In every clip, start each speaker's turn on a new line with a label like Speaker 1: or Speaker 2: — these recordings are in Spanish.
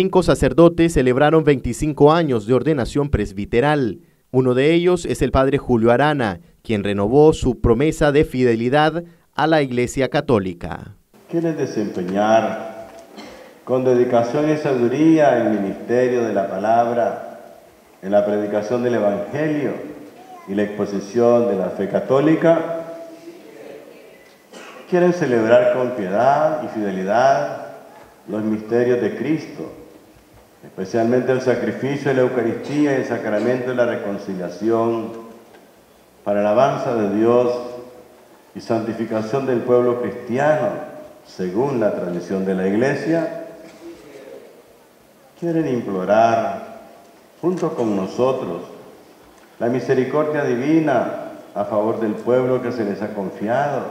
Speaker 1: Cinco sacerdotes celebraron 25 años de ordenación presbiteral. Uno de ellos es el padre Julio Arana, quien renovó su promesa de fidelidad a la Iglesia Católica.
Speaker 2: Quiere desempeñar con dedicación y sabiduría el ministerio de la palabra, en la predicación del Evangelio y la exposición de la fe católica. Quieren celebrar con piedad y fidelidad los misterios de Cristo especialmente el sacrificio de la Eucaristía y el sacramento de la reconciliación para alabanza de Dios y santificación del pueblo cristiano, según la tradición de la Iglesia, quieren implorar junto con nosotros la misericordia divina a favor del pueblo que se les ha confiado,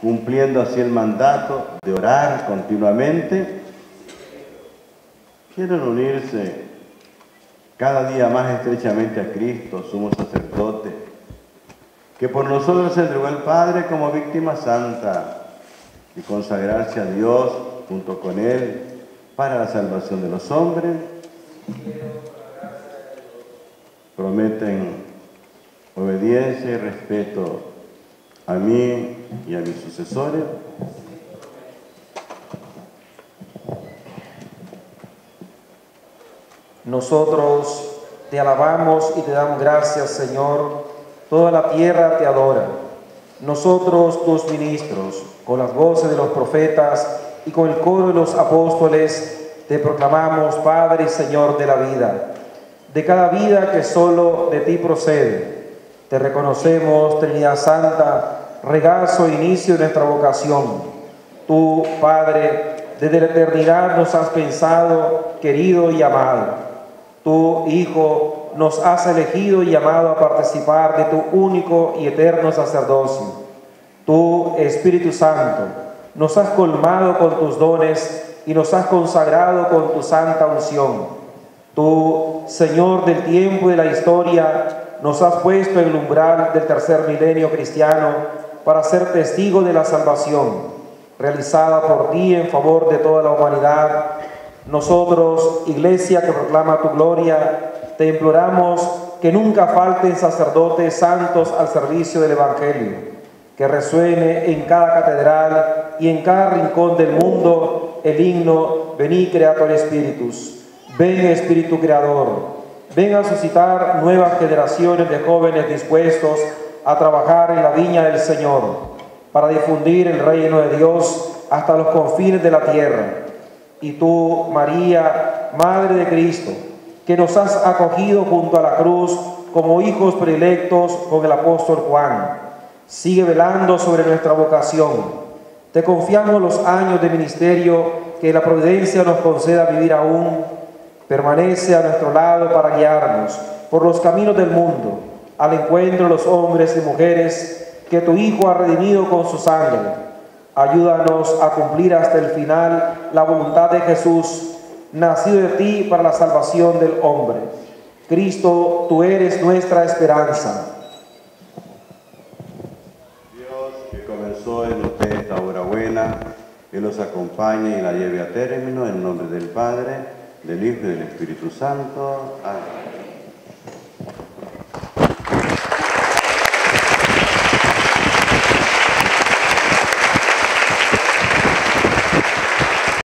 Speaker 2: cumpliendo así el mandato de orar continuamente quieren unirse cada día más estrechamente a Cristo, sumo sacerdote, que por nosotros se entregó el Padre como víctima santa y consagrarse a Dios junto con Él para la salvación de los hombres, prometen obediencia y respeto a mí y a mis sucesores.
Speaker 3: Nosotros te alabamos y te damos gracias, Señor. Toda la tierra te adora. Nosotros, tus ministros, con las voces de los profetas y con el coro de los apóstoles, te proclamamos, Padre y Señor de la vida, de cada vida que solo de ti procede. Te reconocemos, Trinidad Santa, regazo e inicio de nuestra vocación. Tú, Padre, desde la eternidad nos has pensado, querido y amado Tú, Hijo, nos has elegido y llamado a participar de tu único y eterno sacerdocio. Tú, Espíritu Santo, nos has colmado con tus dones y nos has consagrado con tu santa unción. Tú, Señor del tiempo y de la historia, nos has puesto en el umbral del tercer milenio cristiano para ser testigo de la salvación realizada por ti en favor de toda la humanidad nosotros, iglesia que proclama tu gloria, te imploramos que nunca falten sacerdotes santos al servicio del Evangelio, que resuene en cada catedral y en cada rincón del mundo el himno Vení Creator Spiritus, ven Espíritu Creador, ven a suscitar nuevas generaciones de jóvenes dispuestos a trabajar en la viña del Señor, para difundir el reino de Dios hasta los confines de la tierra y tú, María, Madre de Cristo, que nos has acogido junto a la cruz como hijos predilectos con el apóstol Juan. Sigue velando sobre nuestra vocación. Te confiamos los años de ministerio que la providencia nos conceda vivir aún. Permanece a nuestro lado para guiarnos por los caminos del mundo, al encuentro de los hombres y mujeres que tu Hijo ha redimido con su sangre Ayúdanos a cumplir hasta el final la voluntad de Jesús, nacido de ti para la salvación del hombre. Cristo, tú eres nuestra esperanza.
Speaker 2: Dios que comenzó en usted esta obra buena, que los acompañe y la lleve a término en nombre del Padre, del Hijo y del Espíritu Santo. Amén.